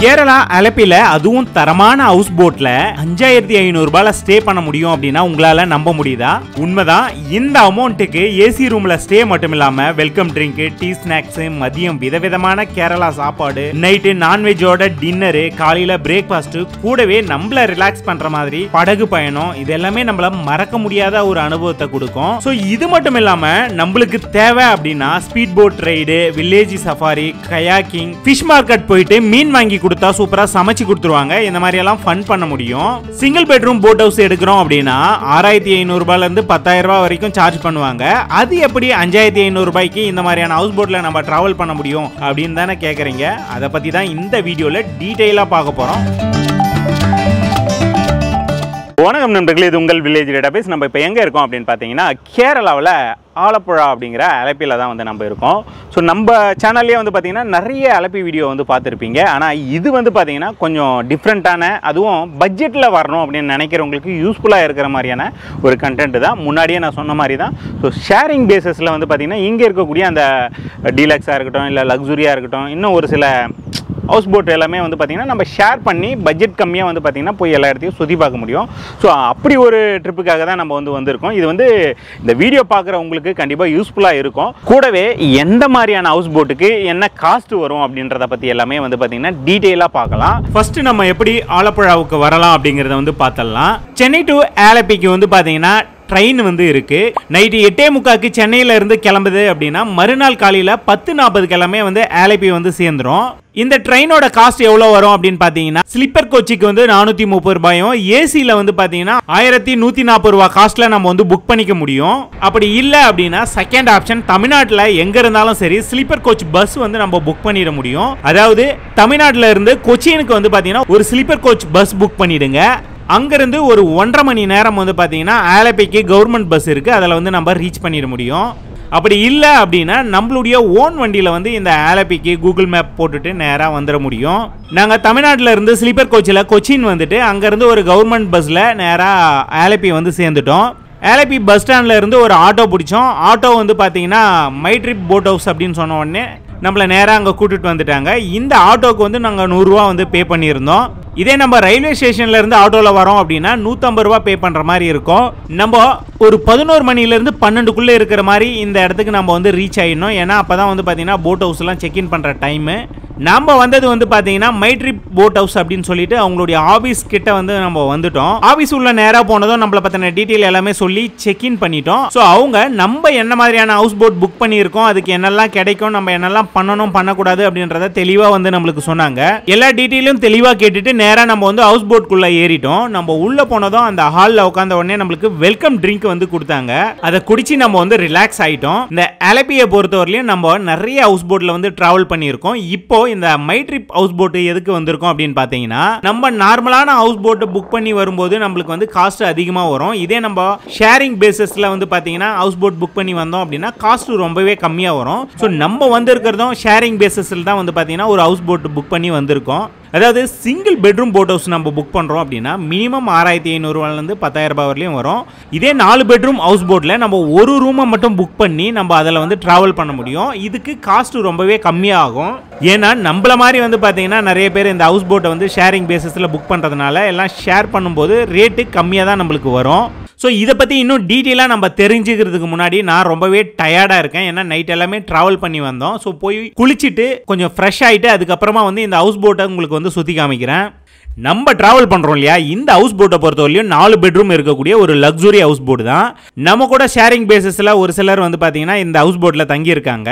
கேரளா அலப்பில அதுவும் தரமான ஹவுஸ் போட்ல அஞ்சாயிரத்தி ஐநூறு ரூபாயில ஸ்டே பண்ண முடியும் அப்படின்னா உங்களால நம்ப முடியுதா? உண்மைதான் இந்த அமௌண்ட்டுக்கு ஏசி ரூம்ல ஸ்டே மட்டும் இல்லாம வெல்கம் ட்ரிங்க் டீ ஸ்நாக்ஸ் மதியம் விதவிதமான கேரளா சாப்பாடு நைட்டு நான்வெஜ்ஜோட டின்னரு காலையில பிரேக்ஃபாஸ்ட் கூடவே நம்மள ரிலாக்ஸ் பண்ற மாதிரி படகு பயணம் இது எல்லாமே நம்மள மறக்க முடியாத ஒரு அனுபவத்தை கொடுக்கும். ஸோ இது மட்டும் இல்லாம நம்மளுக்கு தேவை அப்படின்னா speed boat ride village safari kayaking fish market போயிட்டு மீன் வாங்கி கொடுத்தா சூப்பரா சமைச்சு கொடுத்துருவாங்க. இந்த மாதிரி எல்லாம் ஃபன் பண்ண முடியும். சிங்கிள் பெட்ரூம் போட் ஹவுஸ் எடுக்கிறோம் அப்படின்னா ஆறாயிரத்தி ஐநூறு ரூபாயில இருந்து பத்தாயிரம் ரூபாய் வரைக்கும் சார்ஜ் பண்ணுவாங்க. அது எப்படி அஞ்சாயிரத்தி ஐநூறு ரூபாய்க்கு இந்த மாதிரியான ஹவுஸ் போட்ல நம்ம டிராவல் பண்ண முடியும் அப்படின்னு தானே கேக்குறீங்க. அதை பத்தி தான் இந்த வீடியோல டீட்டெயிலா பார்க்க போறோம். வணக்கம் நண்பர்களே இது உங்கள் வில்லேஜ் டேட்டாபேஸ் நம்ம இப்போ எங்கே இருக்கோம் அப்படின்னு பார்த்தீங்கன்னா கேரளாவில் ஆலப்புழா அப்படிங்கிற அலப்பியில் தான் வந்து நம்ம இருக்கோம். ஸோ நம்ம சேனல்லே வந்து பார்த்திங்கன்னா நிறைய அலப்பி வீடியோ வந்து பார்த்துருப்பீங்க ஆனால் இது வந்து பார்த்திங்கன்னா கொஞ்சம் டிஃப்ரெண்ட்டான அதுவும் பட்ஜெட்டில் வரணும் அப்படின்னு நினைக்கிறவங்களுக்கு யூஸ்ஃபுல்லாக இருக்கிற மாதிரியான ஒரு கண்டென்ட் தான். முன்னாடியே நான் சொன்ன மாதிரி தான். ஸோ ஷேரிங் பேசஸில் வந்து பார்த்தீங்கன்னா இங்கே இருக்கக்கூடிய அந்த டீலக்ஸாக இருக்கட்டும் இல்லை லக்ஸுரியாக இருக்கட்டும் இன்னும் ஒரு சில ஹவுஸ் போட் எல்லாமே வந்து பார்த்திங்கன்னா நம்ம ஷேர் பண்ணி பட்ஜெட் கம்மியாக வந்து பார்த்திங்கன்னா போய் எல்லா இடத்தையும் சுற்றி பார்க்க முடியும். ஸோ அப்படி ஒரு ட்ரிப்புக்காக தான் நம்ம வந்து வந்திருக்கோம். இது வந்து இந்த வீடியோ பார்க்குறவங்களுக்கு கண்டிப்பாக யூஸ்ஃபுல்லாக இருக்கும். கூடவே எந்த மாதிரியான ஹவுஸ் போட்டுக்கு என்ன காஸ்ட் வரும் அப்படின்றத பற்றி எல்லாமே வந்து பார்த்திங்கன்னா டீட்டெயிலாக பார்க்கலாம். ஃபஸ்ட்டு நம்ம எப்படி ஆலப்புழாவுக்கு வரலாம் அப்படிங்கிறத வந்து பார்த்தலாம் சென்னை டு ஆலப்பிக்கு வந்து பார்த்தீங்கன்னா ட்ரெயின் வந்து இருக்கு. நைட்டு எட்டே முக்காக்கு சென்னையில இருந்து கிளம்புது அப்படின்னா மறுநாள் காலையில பத்து நாற்பது கிழமை வந்து ஆலப்பி வந்து சேர்ந்துரும். இந்த ட்ரெயினோட காஸ்ட் எவ்வளோ வரும் அப்படின்னு பார்த்தீங்கன்னா ஸ்லிப்பர் கோச்சிக்கு வந்து நானூற்றி முப்பது ரூபாயும் ஏசியில் வந்து பார்த்தீங்கன்னா ஆயிரத்தி நூற்றி நாற்பது ரூபா காஸ்ட்டில் நம்ம வந்து புக் பண்ணிக்க முடியும். அப்படி இல்லை அப்படின்னா செகண்ட் ஆப்ஷன் தமிழ்நாட்டில் எங்கே இருந்தாலும் சரி ஸ்லீப்பர் கோச் பஸ் வந்து நம்ம புக் பண்ணிட முடியும். அதாவது தமிழ்நாட்டில் இருந்து கொச்சினுக்கு வந்து பார்த்தீங்கன்னா ஒரு ஸ்லீப்பர் கோச் பஸ் புக் பண்ணிடுங்க. அங்கேருந்து ஒரு ஒன்றரை மணி நேரம் வந்து பார்த்தீங்கன்னா ஆலப்பிக்கு கவர்மெண்ட் பஸ் இருக்குது அதில் வந்து நம்ம ரீச் பண்ணிட முடியும். அப்படி இல்லை அப்படின்னா நம்மளுடைய ஓன் வண்டியில் வந்து இந்த ஆலப்பிக்கு கூகுள் மேப் போட்டுட்டு நேராக வந்துட முடியும். நாங்கள் தமிழ்நாட்டில் இருந்து ஸ்லீப்பர் கோச்சில் கொச்சின் வந்துட்டு அங்கேருந்து ஒரு கவர்மெண்ட் பஸ்ஸில் நேராக ஆலப்பி வந்து சேர்ந்துட்டோம். ஆலப்பி பஸ் ஸ்டாண்டில் இருந்து ஒரு ஆட்டோ பிடிச்சோம். ஆட்டோ வந்து பார்த்தீங்கன்னா மை ட்ரிப் போட் ஹவுஸ் அப்படின்னு சொன்ன உடனே நம்மளை நேராக அங்கே கூட்டிகிட்டு வந்துட்டாங்க. இந்த ஆட்டோக்கு வந்து நாங்கள் நூறுரூவா வந்து பே பண்ணியிருந்தோம். இதே நம்ம ரயில்வே ஸ்டேஷன்லேருந்து ஆட்டோவில் வரோம் அப்படின்னா நூற்றம்பது ரூபா பே பண்ணுற மாதிரி இருக்கும். நம்ம ஒரு பதினோரு மணிலேருந்து பன்னெண்டுக்குள்ளே இருக்கிற மாதிரி இந்த இடத்துக்கு நம்ம வந்து ரீச் ஆகிடணும் ஏன்னா அப்போ தான் வந்து பார்த்திங்கன்னா போட் ஹவுஸ்லாம் செக்இன் பண்ணுற டைமு நம்ம வந்தது வந்து பார்த்தீங்கன்னா மைட்ரி போட் ஹவுஸ் அப்படின்னு சொல்லிட்டு அவங்களுடைய ஆஃபீஸ் கிட்ட வந்து நம்ம வந்துட்டோம். ஆஃபீஸ் உள்ள நேராக போனதும் நம்மளை பற்றின டீட்டெயில் எல்லாமே சொல்லி செக்இன் பண்ணிட்டோம். ஸோ அவங்க நம்ம என்ன மாதிரியான ஹவுஸ் போட் புக் பண்ணியிருக்கோம் அதுக்கு என்னெல்லாம் கிடைக்கும் நம்ம என்னெல்லாம் பண்ணணும் பண்ணக்கூடாது அப்படின்றத தெளிவாக வந்து நம்மளுக்கு சொன்னாங்க. எல்லா டீட்டெயிலும் தெளிவாக கேட்டுட்டு நேராக நம்ம வந்து ஹவுஸ் போட்குள்ளே ஏறிட்டோம். நம்ம உள்ளே போனதும் அந்த ஹாலில் உட்காந்த உடனே நம்மளுக்கு வெல்கம் ட்ரிங்க் வந்து கொடுத்தாங்க. அதை குடிச்சு நம்ம வந்து ரிலாக்ஸ் ஆகிட்டோம் இந்த அலப்பியை பொறுத்தவரையிலையும் நம்ம நிறைய ஹவுஸ் போட்டில் வந்து ட்ராவல் பண்ணியிருக்கோம். இப்போ இந்த மை ட்ரிப் ஹவுஸ் போட்டு எதுக்கு வந்திருக்கோம் அப்படின்னு பார்த்தீங்கன்னா நம்ம நார்மலான ஹவுஸ் போட்டு புக் பண்ணி வரும்போது நம்மளுக்கு வந்து காஸ்ட் அதிகமாக வரும். இதே நம்ம ஷேரிங் பேசிஸில் வந்து பார்த்தீங்கன்னா ஹவுஸ் போட் புக் பண்ணி வந்தோம் அப்படின்னா காஸ்ட் ரொம்பவே கம்மியாக வரும். ஸோ நம்ம வந்திருக்கிறதும் ஷேரிங் பேசிஸில் தான் வந்து பார்த்தீங்கன்னா ஒரு ஹவுஸ் போட் புக் பண்ணி வந்திருக்கோம். அதாவது சிங்கிள் பெட்ரூம் போட் ஹவுஸ் நம்ம புக் பண்ணுறோம் அப்படின்னா மினிமம் ஆறாயிரத்தி ஐநூறுரூவாலேருந்து பத்தாயிரம் ரூபாய் வரலையும் வரும். இதே நாலு பெட்ரூம் ஹவுஸ் போட்டில் நம்ம ஒரு ரூமை மட்டும் புக் பண்ணி நம்ம அதில் வந்து ட்ராவல் பண்ண முடியும். இதுக்கு காஸ்ட் ரொம்பவே கம்மியாகும். ஏன்னா நம்மள மாதிரி வந்து பார்த்தீங்கன்னா நிறைய பேர் இந்த ஹவுஸ் போட்டை வந்து ஷேரிங் பேசிஸில் புக் பண்ணுறதுனால எல்லாம் ஷேர் பண்ணும்போது ரேட்டு கம்மியாக தான் நம்மளுக்கு வரும். ஸோ இதை பற்றி இன்னும் டீட்டெயிலாக நம்ம தெரிஞ்சுக்கிறதுக்கு முன்னாடி நான் ரொம்பவே டயர்டாக இருக்கேன். ஏன்னா நைட் எல்லாமே ட்ராவல் பண்ணி வந்தோம். ஸோ போய் குளிச்சுட்டு கொஞ்சம் ஃப்ரெஷ் ஆகிட்டு அதுக்கப்புறமா வந்து இந்த ஹவுஸ் போட்டை உங்களுக்கு வந்து சுற்றி காமிக்கிறேன். நம்ம ட்ராவல் பண்ணுறோம் இல்லையா? இந்த ஹவுஸ் போட்டை பொறுத்தவரையிலும் நாலு பெட்ரூம் இருக்கக்கூடிய ஒரு லக்ஸுரி ஹவுஸ் போட் தான். நம்ம கூட ஷேரிங் பேசிஸில் ஒரு சிலர் வந்து பார்த்தீங்கன்னா இந்த ஹவுஸ் போட்டில் தங்கியிருக்காங்க.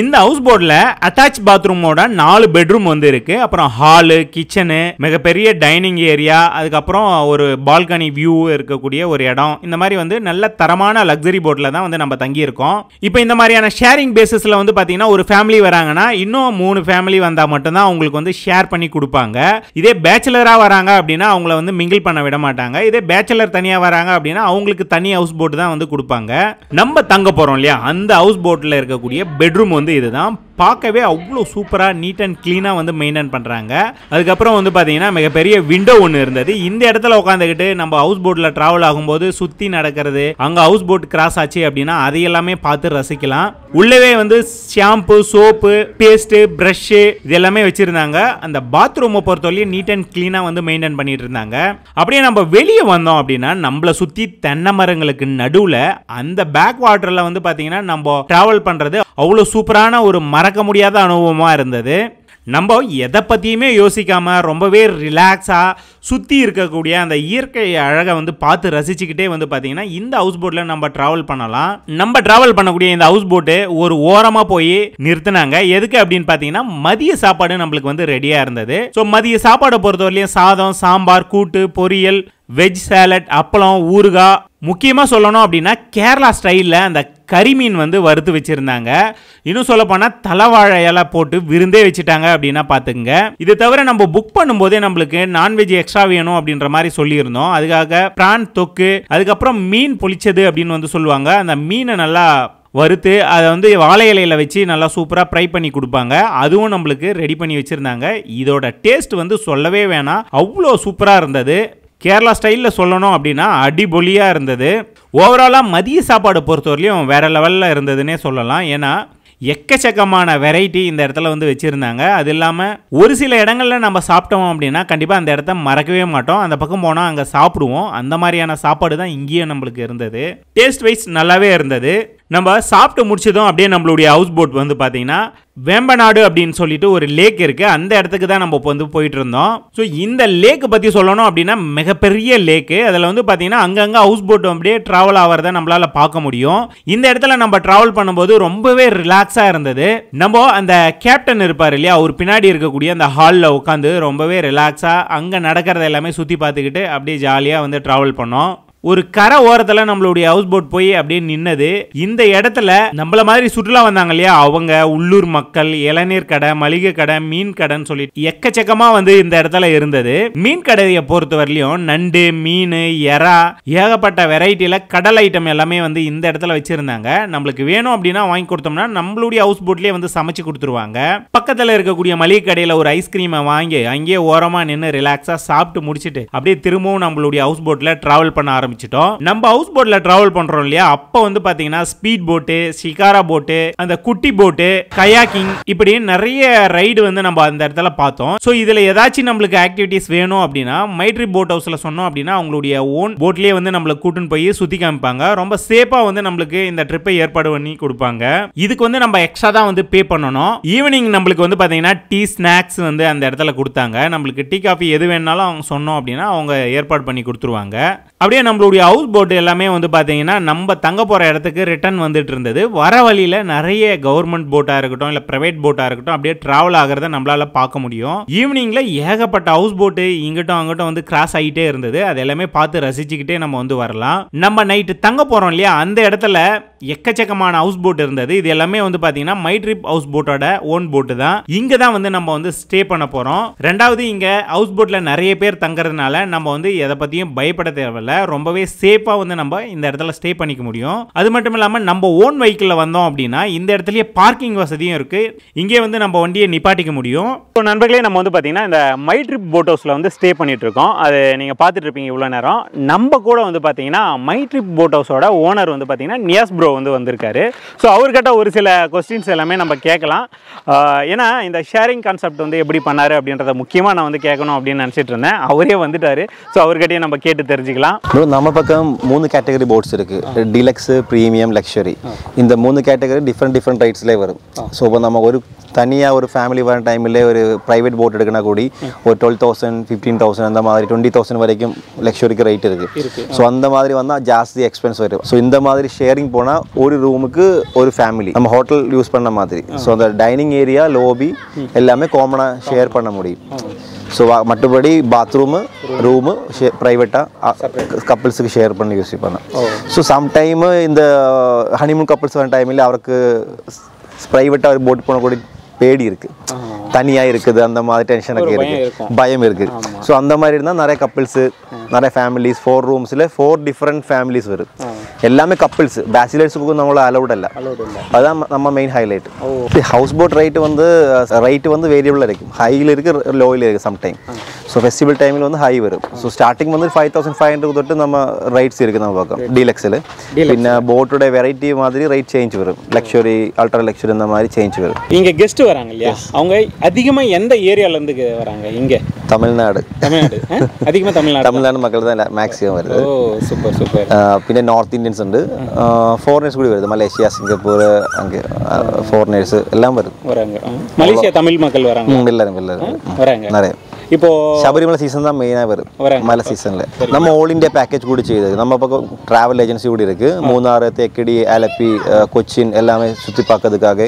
இந்த ஹவுஸ் போட்டில் அட்டாச் பாத்ரூமோட நாலு பெட்ரூம் வந்து இருக்கு. அப்புறம் ஹாலு கிச்சனு மிகப்பெரிய டைனிங் ஏரியா அதுக்கப்புறம் ஒரு பால்கனி வியூ இருக்கக்கூடிய ஒரு இடம். இந்த மாதிரி வந்து நல்ல தரமான லக்ஸரி போட்டில் தான் வந்து நம்ம தங்கியிருக்கோம். இப்போ இந்த மாதிரியான ஷேரிங் பேசிஸில் வந்து பார்த்தீங்கன்னா ஒரு ஃபேமிலி வராங்கன்னா இன்னும் மூணு ஃபேமிலி வந்தால் மட்டும்தான் அவங்களுக்கு வந்து ஷேர் பண்ணி கொடுப்பாங்க. இதே பேச்சுலராக வராங்க அப்படின்னா அவங்கள வந்து மிங்கிள் பண்ண விட மாட்டாங்க. இதே பேச்சுலர் தனியாக வராங்க அப்படின்னா அவங்களுக்கு தனி ஹவுஸ் போட் தான் வந்து கொடுப்பாங்க. நம்ம தங்க போகிறோம் இல்லையா? அந்த ஹவுஸ் போட்டில் இருக்கக்கூடிய பெட்ரூம் வந்து வந்து இதுதான். பார்க்கவே அவ்வளோ சூப்பராக நீட் அண்ட் க்ளீனாக வந்து மெயின்டைன் பண்ணுறாங்க அதுக்கப்புறம் வந்து பார்த்தீங்கன்னா மிகப்பெரிய விண்டோ ஒன்று இருந்தது. இந்த இடத்துல உட்காந்துக்கிட்டு நம்ம ஹவுஸ் போட்டில் ட்ராவல் ஆகும்போது சுற்றி நடக்கிறது அங்கே ஹவுஸ் போட் கிராஸ் ஆச்சு அப்படின்னா அதை எல்லாமே பார்த்து ரசிக்கலாம். உள்ளவே வந்து ஷாம்பு சோப்பு பேஸ்ட்டு ப்ரஷ்ஷு இது எல்லாமே வச்சுருந்தாங்க. அந்த பாத்ரூமை பொறுத்தவரையும் நீட் அண்ட் க்ளீனாக வந்து மெயின்டைன் பண்ணிட்டு இருந்தாங்க. அப்படியே நம்ம வெளியே வந்தோம் அப்படின்னா நம்மளை சுற்றி தென்னை மரங்களுக்கு நடுவில் அந்த பேக் வாட்டரில் வந்து பார்த்தீங்கன்னா நம்ம ட்ராவல் பண்ணுறது அவ்வளோ சூப்பர் சூப்பரான ஒரு மறக்க முடியாத அனுபவமாக இருந்தது. நம்ம எதை பற்றியுமே யோசிக்காமல் ரொம்பவே ரிலாக்ஸாக சுற்றி இருக்கக்கூடிய அந்த இயற்கை அழகை வந்து பார்த்து ரசிச்சுக்கிட்டே வந்து பார்த்தீங்கன்னா இந்த ஹவுஸ் போட்டில் நம்ம ட்ராவல் பண்ணலாம். நம்ம ட்ராவல் பண்ணக்கூடிய இந்த ஹவுஸ் போட்டு ஒரு ஓரமாக போய் நிறுத்தினாங்க. எதுக்கு அப்படின்னு பார்த்தீங்கன்னா மதிய சாப்பாடு நம்மளுக்கு வந்து ரெடியாக இருந்தது. ஸோ மதிய சாப்பாடை பொறுத்தவரையிலையும் சாதம் சாம்பார் கூட்டு பொரியல் வெஜ் சாலட் அப்பளம் ஊறுகாய். முக்கியமாக சொல்லணும் அப்படின்னா கேரளா ஸ்டைலில் அந்த கரிமீன் வந்து வறுத்து வச்சுருந்தாங்க. இன்னும் சொல்லப்போனால் தலைவாழை இலை போட்டு விருந்தே வச்சுட்டாங்க அப்படின்னா பார்த்துக்குங்க இது தவிர நம்ம புக் பண்ணும்போதே நம்மளுக்கு நான்வெஜ் எக்ஸ்ட்ரா வேணும் அப்படின்ற மாதிரி சொல்லியிருந்தோம். அதுக்காக பிரான் தொக்கு அதுக்கப்புறம் மீன் பொளிச்சது அப்படின்னு வந்து சொல்லுவாங்க. அந்த மீனை நல்லா வறுத்து அதை வந்து வாழை இலையில வச்சு நல்லா சூப்பராக ஃப்ரை பண்ணி கொடுப்பாங்க. அதுவும் நம்மளுக்கு ரெடி பண்ணி வச்சுருந்தாங்க. இதோட டேஸ்ட் வந்து சொல்லவே வேணாம். அவ்வளோ சூப்பராக இருந்தது. கேரளா ஸ்டைலில் சொல்லணும் அப்படின்னா அடிபொலியாக இருந்தது. ஓவராலாக மதிய சாப்பாடு பொறுத்தவரையிலையும் வேறு லெவலில் இருந்ததுன்னே சொல்லலாம். ஏன்னா எக்கச்சக்கமான வெரைட்டி இந்த இடத்துல வந்து வச்சுருந்தாங்க. அது இல்லாமல் ஒரு சில இடங்களில் நம்ம சாப்பிட்டோம் அப்படின்னா கண்டிப்பாக அந்த இடத்த மறக்கவே மாட்டோம். அந்த பக்கம் போனால் அங்கே சாப்பிடுவோம். அந்த மாதிரியான சாப்பாடு தான் இங்கேயும் நம்மளுக்கு இருந்தது. டேஸ்ட் வைஸ் நல்லாவே இருந்தது. நம்ம சாப்பிட்டு முடிச்சதும் அப்படியே நம்மளுடைய ஹவுஸ் போட் வந்து பார்த்தீங்கன்னா வேம்பநாடு அப்படின்னு சொல்லிட்டு ஒரு லேக் இருக்குது அந்த இடத்துக்கு தான் நம்ம இப்போ வந்து போயிட்டு இருந்தோம் ஸோ இந்த லேக்கு பற்றி சொல்லணும் அப்படின்னா மிகப்பெரிய லேக்கு அதில் வந்து பார்த்தீங்கன்னா அங்கங்கே ஹவுஸ் போட் அப்படியே ட்ராவல் ஆகிறத நம்மளால் பார்க்க முடியும். இந்த இடத்துல நம்ம ட்ராவல் பண்ணும்போது ரொம்பவே ரிலாக்ஸாக இருந்தது. நம்ம அந்த கேப்டன் இருப்பார் இல்லையா? அவர் பின்னாடி இருக்கக்கூடிய அந்த ஹாலில் உட்காந்து ரொம்பவே ரிலாக்ஸாக அங்கே நடக்கிறத எல்லாமே சுற்றி பார்த்துக்கிட்டு அப்படியே ஜாலியாக வந்து ட்ராவல் பண்ணோம். ஒரு கரை ஓரத்தில் நம்மளுடைய ஹவுஸ் போட் போய் அப்படியே நின்னது. இந்த இடத்துல நம்மள மாதிரி சுற்றுலா வந்தாங்க இல்லையா? அவங்க உள்ளூர் மக்கள் இளநீர் கடை மளிகை கடை மீன் கடைன்னு சொல்லிட்டு எக்கச்சக்கமா வந்து இந்த இடத்துல இருந்தது. மீன் கடையை பொறுத்த வரலையும் நண்டு மீன் எறா ஏகப்பட்ட வெரைட்டியில் கடல் ஐட்டம் எல்லாமே வந்து இந்த இடத்துல வச்சிருந்தாங்க. நம்மளுக்கு வேணும் அப்படின்னா வாங்கி கொடுத்தோம்னா நம்மளுடைய ஹவுஸ் போட்லேயே வந்து சமைச்சு கொடுத்துருவாங்க. பக்கத்தில் இருக்கக்கூடிய மளிகை கடையில் ஒரு ஐஸ்கிரீமை வாங்கி அங்கேயே ஓரமாக நின்று ரிலாக்ஸாக சாப்பிட்டு முடிச்சுட்டு அப்படியே திரும்பவும் நம்மளுடைய ஹவுஸ் போட்டில் ட்ராவல் பண்ண ஆரம்பிச்சிட்டோம். நம்ம ஹவுஸ் போட்ல டிராவல் பண்றோம் இல்லையா? அப்ப வந்து பாத்தீங்கன்னா ஸ்பீட் போட்டு ஷிகாரா போட்டு அந்த குட்டி போட்டு கயாக்கிங் இப்படி நிறைய ரைடு வந்து நம்ம அந்த இடத்துல பார்த்தோம். ஸோ இதுல ஏதாச்சும் நம்மளுக்கு ஆக்டிவிட்டிஸ் வேணும் அப்படின்னா மைட்ரி போட் ஹவுஸ்ல சொன்னோம் அப்படின்னா அவங்களுடைய ஓன் போட்லயே வந்து நம்மளை கூட்டின்னு போய் சுத்தி காமிப்பாங்க. ரொம்ப சேஃபா வந்து நம்மளுக்கு இந்த ட்ரிப்பை ஏற்பாடு பண்ணி கொடுப்பாங்க. இதுக்கு வந்து நம்ம எக்ஸ்ட்ரா தான் வந்து பே பண்ணணும். ஈவினிங் நம்மளுக்கு வந்து பாத்தீங்கன்னா டீ ஸ்நாக்ஸ் வந்து அந்த இடத்துல கொடுத்தாங்க. நம்மளுக்கு டீ காஃபி எது வேணாலும் அவங்க சொன்னோம் அப்படின்னா அவங்க ஏற்பாடு பண்ணி கொடுத்துருவாங்க. அப்படியே நம்மளுடைய ஹவுஸ் போட் எல்லாமே வந்து பார்த்தீங்கன்னா நம்ம தங்க போகிற இடத்துக்கு ரிட்டர்ன் வந்துட்டு இருந்தது. வர வழியில் நிறைய கவர்மெண்ட் போட்டாக இருக்கட்டும் இல்லை ப்ரைவேட் போட்டாக இருக்கட்டும் அப்படியே ட்ராவல் ஆகிறத நம்மளால் பார்க்க முடியும். ஈவினிங்கில் ஏகப்பட்ட ஹவுஸ் போட்டு இங்கிட்டும் அங்கிட்டும் வந்து கிராஸ் ஆகிட்டே இருந்தது. அது எல்லாமே பார்த்து ரசிச்சுக்கிட்டே நம்ம வந்து வரலாம். நம்ம நைட்டு தங்க போகிறோம் இல்லையா? அந்த இடத்துல எக்கச்சக்கமான ஹவுஸ் போட் இருந்தது. இது எல்லாமே வந்து பார்த்தீங்கன்னா மை ட்ரிப் ஹவுஸ் போட்டோட ஓன் போட்டு தான். இங்கே தான் வந்து நம்ம வந்து ஸ்டே பண்ண போகிறோம் ரெண்டாவது இங்கே ஹவுஸ் போட்டில் நிறைய பேர் தங்குறதுனால நம்ம வந்து எதை பற்றியும் பயப்பட தேவையில்ல. ரொம்பவே சேஃபாக வந்து நம்ம இந்த இடத்துல ஸ்டே பண்ணிக்க முடியும். அது மட்டும் இல்லாமல் நம்ம ஓன் வெஹிக்கிளில் வந்தோம் அப்படின்னா இந்த இடத்துலயே பார்க்கிங் வசதியும் இருக்குது இங்கே வந்து நம்ம வண்டியை நிப்பாட்டிக்க முடியும். இப்போ நண்பர்களே நம்ம வந்து பார்த்தீங்கன்னா இந்த மை ட்ரிப் போட் ஹவுஸில் வந்து ஸ்டே பண்ணிட்டு இருக்கோம். அது நீங்கள் பார்த்துட்டு இருப்பீங்க இவ்வளோ நேரம். நம்ம கூட வந்து பார்த்தீங்கன்னா மை ட்ரிப் போட் ஹவுஸோட ஓனர் வந்து பார்த்தீங்கன்னா நியாஸ் ப்ரோ வந்து வந்திருக்காரு. ஸோ அவர்கிட்ட ஒரு சில கொஸ்டின்ஸ் எல்லாமே நம்ம கேட்கலாம். ஏன்னா இந்த ஷேரிங் கான்செப்ட் வந்து எப்படி பண்ணார் அப்படின்றத முக்கியமாக நான் வந்து கேட்கணும் அப்படின்னு நினச்சிட்டு இருந்தேன். அவரே வந்துட்டார். ஸோ அவர்கிட்டயே நம்ம கேட்டு தெரிஞ்சுக்கலாம். ப்ரோ நம்ம பக்கம் மூணு கேட்டகரி போட்ஸ் இருக்கு டிலக்ஸ் ப்ரீமியம் லக்ஸரி இந்த மூணு கேட்டகரி டிஃப்ரெண்ட் டிஃப்ரெண்ட் ரைட்ஸ்லேயே வரும் ஸோ இப்போ நம்ம ஒரு தனியாக ஒரு ஃபேமிலி வர டைமில் ஒரு ப்ரைவேட் போட் எடுக்கனா கூடி ஒரு டுவெல் தௌசண்ட் ஃபிஃப்டீன் தௌசண்ட் அந்த மாதிரி டுவெண்ட்டி தௌசண்ட் வரைக்கும் லக்ஸரிக்கு ரேட் இருக்கு ஸோ அந்த மாதிரி வந்தால் ஜாஸ்தி எக்ஸ்பென்ஸ் வரும் ஸோ இந்த மாதிரி ஷேரிங் போனால் ஒரு ரூமுக்கு ஒரு ஃபேமிலி நம்ம ஹோட்டல் யூஸ் பண்ண மாதிரி ஸோ அந்த டைனிங் ஏரியா லோபி எல்லாமே காமனாக ஷேர் பண்ண முடியும் ஸோ மற்றபடி பாத்ரூமு ரூமு ப்ரைவேட்டாக கப்பிள்ஸுக்கு ஷேர் பண்ணி யூஸ் பண்ணலாம். ஸோ சம்டைமு இந்த ஹனிமூன் கப்பிள்ஸ் வர டைமில் அவருக்கு ப்ரைவேட்டாக ஒரு போட் போனக்கூடிய பேடி இருக்கு. தனியாக இருக்குது அந்த மாதிரி டென்ஷனுக்கு இருக்கு. பயம் இருக்கு. ஸோ அந்த மாதிரி இருந்தால் நிறைய கப்பிள்ஸு நிறைய ஃபேமிலிஸ் ஃபோர் ரூம்ஸில் ஃபோர் டிஃப்ரெண்ட் ஃபேமிலிஸ் வரும். எல்லாமே கப்பிள்ஸ் பேச்சுலர்ஸுக்கு நம்மள அலௌட் அல்ல அதான் நம்ம main highlight house boat rate வந்து ரேட் வந்து வேரியபிளாக இருக்கும் ஹையில் இருக்கு லோயில் இருக்கு சம்டைம் ஸோ ஃபெஸ்டிவல் டைமில் வந்து ஹை வரும் ஸோ ஸ்டார்டிங் வந்து ஃபைவ் தௌசண்ட் ஃபைவ் ஹண்ட்ரட் தொட்டு நம்ம ரைட்ஸ் இருக்கு நம்ம பக்கம் டீலக்ஸில் പിന്നെ போட்டோட வெரைட்டி மாதிரி ரேட் சேஞ்ச் வரும் லக்ஸுரி அல்ட்ரா லக்ஸுரி இந்த மாதிரி சேஞ்ச் வரும் இங்கே கெஸ்ட் வராங்க இல்லையா அவங்க அதிகமாக எந்த ஏரியால இருந்து இங்க வராங்க இங்கே തമിഴ്നാട് തമിഴ്നാട് അധികം തമിഴ്നാട് തമിഴ്നാട് മക്കൾ തന്നെ മാക്സിമം വരുന്നത് സൂപ്പർ സൂപ്പർ പിന്നെ നോർത്ത് ഇന്ത്യൻസ് ഉണ്ട് ഫോറിനേഴ്സ് കൂടി വരുന്നത് മലേഷ്യ സിംഗപ്പൂർ അങ്ങ് ഫോറിനേഴ്സ് എല്ലാം വരും മലേഷ്യ തമിഴ് മക്കൾ എല്ലാവരും എല്ലാവരും വരാം നിറയെ இப்போ ശബരിമല സീസൺ தான் மெயினாக வரும் வராங்க. மலை சீசனில் நம்ம ஆல் இந்தியா பேக்கேஜ் கூட செய்யுது நம்ம பக்கம் ட்ராவல் ஏஜென்சி கூட இருக்கு மூணாறு தேக்கடி ஆலப்பி அஹ், கொச்சின் எல்லாமே சுற்றி பார்க்கறதுக்காக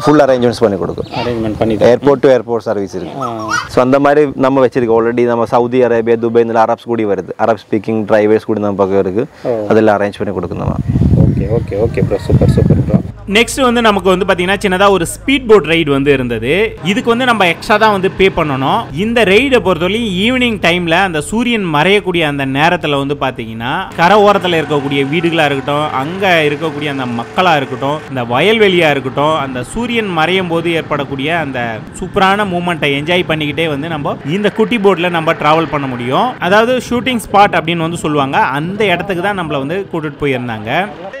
ஃபுல் அரேஞ்ச்மெண்ட்ஸ் பண்ணி கொடுக்கும் அரேஞ்ச்மெண்ட் பண்ணி ஏர்போர்ட் டு ஏர்போர்ட் சர்வீஸ் இருக்கு ஸோ அந்த மாதிரி நம்ம வச்சிருக்கோம் ஆல்ரெடி நம்ம சவுதி அரேபியா துபாய் இந்த அரப்ஸ் கூடி வருது அரப் ஸ்பீக்கிங் டிரைவர்ஸ் கூட நம்ம பக்கம் இருக்கு அதெல்லாம் அரேஞ்ச் பண்ணி கொடுக்கும் நம்ம okay okay okay bro super super bro next வந்து நமக்கு வந்து பார்த்தீங்கன்னா சின்னதாக ஒரு ஸ்பீட் போட் ரைடு வந்து இருந்தது. இதுக்கு வந்து நம்ம எக்ஸ்ட்ரா தான் வந்து பே பண்ணணும். இந்த ரைடை பொறுத்தவரையும் ஈவினிங் டைமில் அந்த சூரியன் மறையக்கூடிய அந்த நேரத்தில் வந்து பார்த்தீங்கன்னா கரை ஓரத்தில் இருக்கக்கூடிய வீடுகளாக இருக்கட்டும் அங்கே இருக்கக்கூடிய அந்த மக்களாக இருக்கட்டும் இந்த வயல்வெளியாக இருக்கட்டும் அந்த சூரியன் மறையும் போது ஏற்படக்கூடிய அந்த சூப்பரான மூமெண்ட்டை என்ஜாய் பண்ணிக்கிட்டே வந்து நம்ம இந்த குட்டி போட்டில் நம்ம ட்ராவல் பண்ண முடியும். அதாவது ஷூட்டிங் ஸ்பாட் அப்படின்னு வந்து சொல்லுவாங்க. அந்த இடத்துக்கு தான் நம்மளை வந்து கூட்டிகிட்டு போயிருந்தாங்க.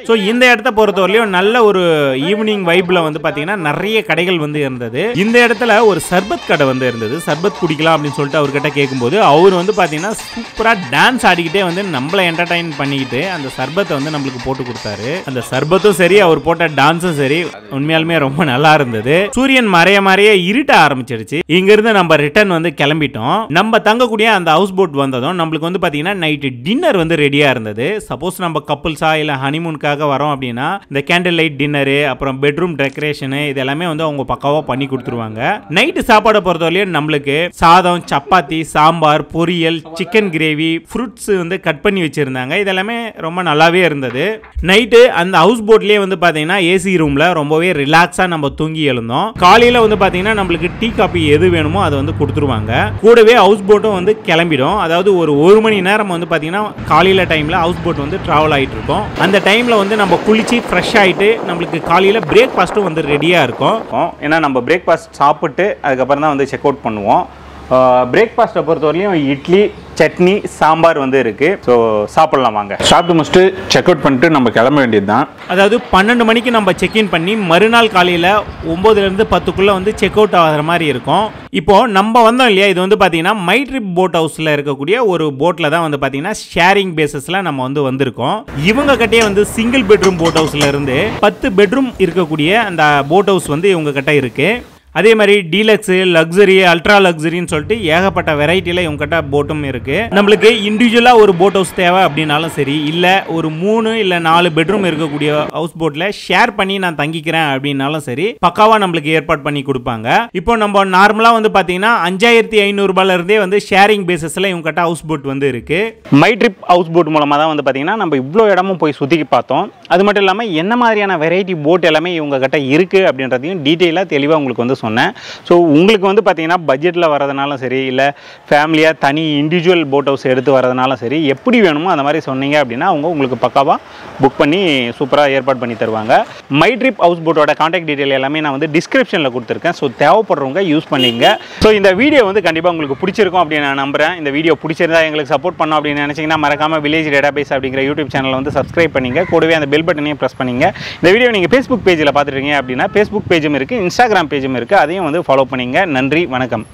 ஸோ இந்த இடத்த பொறுத்தவரையிலும் நல்ல ஒரு ஈவினிங் வைப்ல வந்து பார்த்தீங்கன்னா நிறைய கடைகள் வந்து இருந்தது. இந்த இடத்துல ஒரு சர்பத் கடை வந்து இருந்தது. சர்பத் குடிக்கலாம் அப்படின்னு சொல்லிட்டு அவர்கிட்ட கேட்கும்போது அவர் வந்து பார்த்தீங்கன்னா சூப்பராக டான்ஸ் ஆடிக்கிட்டே வந்து நம்மளை என்டர்டைன் பண்ணிக்கிட்டு அந்த சர்பத்தை வந்து நம்மளுக்கு போட்டு கொடுத்தாரு. அந்த சர்பத்தும் சரி அவர் போட்ட டான்ஸும் சரி உண்மையாலுமே ரொம்ப நல்லா இருந்தது. சூரியன் மறைய மறைய இருட்ட ஆரம்பிச்சிருச்சு. இங்கிருந்து நம்ம ரிட்டர்ன் வந்து கிளம்பிட்டோம். நம்ம தங்கக்கூடிய அந்த ஹவுஸ் போட் வந்ததும் நம்மளுக்கு வந்து பார்த்தீங்கன்னா நைட்டு டின்னர் வந்து ரெடியாக இருந்தது. சப்போஸ் நம்ம கப்புள்ஸா இல்லை ஹனிமூனுக்காக வரோம் அப்படின்னா இந்த கேண்டில் லைட் டின்னர் அப்புறம் பெட்ரூம் டெக்கரேஷனு இது எல்லாமே வந்து அவங்க பக்காவாக பண்ணி கொடுத்துருவாங்க. நைட்டு சாப்பாடை பொறுத்தவரையும் நம்மளுக்கு சாதம் சப்பாத்தி சாம்பார் பொரியல் சிக்கன் கிரேவி ஃப்ரூட்ஸ் வந்து கட் பண்ணி வச்சுருந்தாங்க. இதெல்லாமே ரொம்ப நல்லாவே இருந்தது. நைட்டு அந்த ஹவுஸ் போட்லேயே வந்து பார்த்தீங்கன்னா ஏசி ரூமில் ரொம்பவே ரிலாக்ஸாக நம்ம தூங்கி எழுந்தோம். காலையில் வந்து பார்த்தீங்கன்னா நம்மளுக்கு டீ காப்பி எது வேணுமோ அதை வந்து கொடுத்துருவாங்க. கூடவே ஹவுஸ் போட்டும் வந்து கிளம்பிடும். அதாவது ஒரு ஒரு மணி நேரம் வந்து பார்த்தீங்கன்னா காலையில் டைமில் ஹவுஸ் போட் வந்து ட்ராவல் ஆகிட்டு இருக்கும். அந்த டைமில் வந்து நம்ம குளிச்சு ஃப்ரெஷ் ஆகிட்டு நம்மளுக்கு காலையில் பிரேக்ஃபாஸ்ட்டும் வந்து ரெடியாக இருக்கும். இருக்கும் ஏன்னா நம்ம பிரேக்ஃபாஸ்ட் சாப்பிட்டு அதுக்கப்புறம் தான் வந்து செக் அவுட் பண்ணுவோம். பிரேக்ஃபாஸ்ட்டை பொறுத்தவரையிலும் இட்லி சட்னி சாம்பார் வந்து இருக்குது ஸோ சாப்பிட்லாம் வாங்க. சாப்பிட்டு முடிச்சுட்டு செக் அவுட் பண்ணிட்டு நம்ம கிளம்ப வேண்டியது தான் அதாவது பன்னெண்டு மணிக்கு நம்ம செக்இன் பண்ணி மறுநாள் காலையில் ஒம்போதுலேருந்து பத்துக்குள்ளே வந்து செக் அவுட் ஆகிற மாதிரி இருக்கும். இப்போ நம்ம வந்தோம் இல்லையா? இது வந்து பார்த்தீங்கன்னா மை ட்ரிப் போட் ஹவுஸில் இருக்கக்கூடிய ஒரு போட்டில் தான் வந்து பார்த்தீங்கன்னா ஷேரிங் பேசிஸில் நம்ம வந்து வந்திருக்கோம். இவங்க கிட்டே வந்து சிங்கிள் பெட்ரூம் போட் ஹவுஸ்ல இருந்து பத்து பெட்ரூம் இருக்கக்கூடிய அந்த போட் ஹவுஸ் வந்து இவங்க கிட்ட இருக்கு. அதே மாதிரி டீலக்ஸு லக்ஸரி அல்ட்ரா லக்ஸரின்னு சொல்லிட்டு ஏகப்பட்ட வெரைட்டியில் இவங்ககிட்ட போட்டும் இருக்குது நம்மளுக்கு இண்டிவிஜுவலாக ஒரு போட் ஹவுஸ் தேவை அப்படின்னாலும் சரி இல்லை ஒரு மூணு இல்லை நாலு பெட்ரூம் இருக்கக்கூடிய ஹவுஸ் போட்டில் ஷேர் பண்ணி நான் தங்கிக்கிறேன் அப்படின்னாலும் சரி பக்காவாக நம்மளுக்கு ஏற்பாடு பண்ணி கொடுப்பாங்க. இப்போ நம்ம நார்மலாக வந்து பார்த்தீங்கன்னா அஞ்சாயிரத்தி ஐநூறுரூபாலேருந்தே வந்து ஷேரிங் பேசிஸில் இவங்ககிட்ட ஹவுஸ் போட் வந்து இருக்குது மை ட்ரிப் ஹவுஸ் போட் மூலமாக தான் வந்து பார்த்தீங்கன்னா நம்ம இவ்வளோ இடமும் போய் சுற்றி பார்த்தோம். அது மட்டும் இல்லாமல் என்ன மாதிரியான வெரைட்டி போட் எல்லாமே இவங்ககிட்ட இருக்குது அப்படின்றதையும் டீட்டெயிலாக தெளிவாக உங்களுக்கு வந்து சொன்னேன். ஸோ உங்களுக்கு வந்து பார்த்தீங்கன்னா பட்ஜெட்டில் வரதுனாலும் சரி இல்லை ஃபேமிலியாக தனி இண்டிவிஜுவல் போட் ஹவுஸ் எடுத்து வரதுனாலும் சரி எப்படி வேணுமோ அந்த மாதிரி சொன்னீங்க அப்படின்னா அவங்க உங்களுக்கு பக்காவாக புக் பண்ணி சூப்பராக ஏற்பாடு பண்ணி தருவாங்க. மை ட்ரிப் ஹவுஸ் போட்டோட காண்டாக்ட் டீட்டெயில் எல்லாமே நான் வந்து டிஸ்கிரிப்ஷனில் கொடுத்துருக்கேன். ஸோ தேவைப்படுறவங்க யூஸ் பண்ணிங்க ஸோ இந்த வீடியோ வந்து கண்டிப்பாக உங்களுக்கு பிடிச்சிருக்கும் அப்படின்னு நான் நம்புறேன். இந்த வீடியோ பிடிச்சிருந்தா எங்களுக்கு சப்போர்ட் பண்ணோம் அப்படின்னு நினச்சிங்கன்னா மறக்காம வில்லேஜ் டேட்டாபேஸ் அப்படிங்கிற யூடியூப் சேனலை வந்து சப்ஸ்கிரைப் பண்ணிங்க. கூடவே அந்த பெல் பட்டனையும் ப்ரெஸ் பண்ணிங்க. இந்த வீடியோ நீங்கள் ஃபேஸ்புக் பேஜில் பார்த்துருக்கீங்க அப்படின்னா ஃபேஸ்புக் பேஜும் இருக்குது இன்ஸ்டாகிராம் பேஜும் இருக்குது இருக்குது அதையும் வந்து ஃபாலோ பண்ணிங்க. நன்றி வணக்கம்.